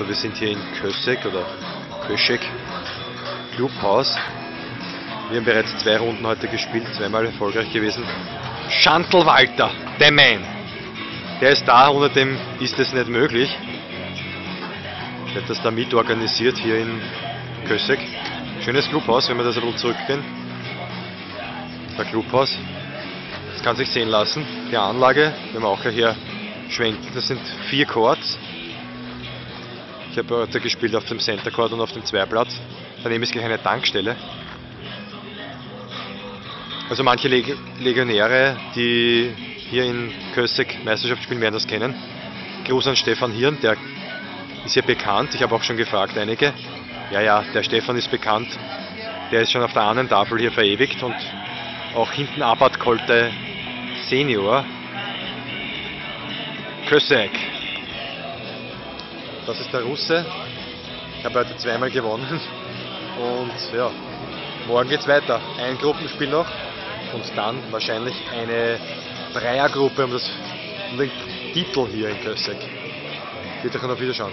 So, wir sind hier in Kösek oder Köschek Clubhaus. Wir haben bereits zwei Runden heute gespielt, zweimal erfolgreich gewesen. Schantel Walter, der Man. Der ist da, ohne dem ist es nicht möglich. Der hat das da mit organisiert hier in Kösek. Schönes Clubhaus, wenn wir das ein bisschen zurückgehen. Der Clubhaus. Das kann sich sehen lassen. Die Anlage, wenn wir auch hier schwenken, das sind vier Chords. Ich habe heute gespielt auf dem Center Court und auf dem Zweiplatz. Daneben ist gleich eine Tankstelle. Also manche Leg Legionäre, die hier in Kösek Meisterschaft spielen, werden das kennen. Gruß an Stefan Hirn, der ist ja bekannt. Ich habe auch schon gefragt, einige. Ja, ja, der Stefan ist bekannt. Der ist schon auf der anderen Tafel hier verewigt und auch hinten Abad Kolte Senior. Kösek. Das ist der Russe. Ich habe heute zweimal gewonnen. Und ja, morgen geht's weiter. Ein Gruppenspiel noch und dann wahrscheinlich eine Dreiergruppe um, das, um den Titel hier in Kösek. Bitte auf Wiederschauen.